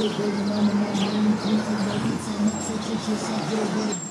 I'm not the my name, on I'm not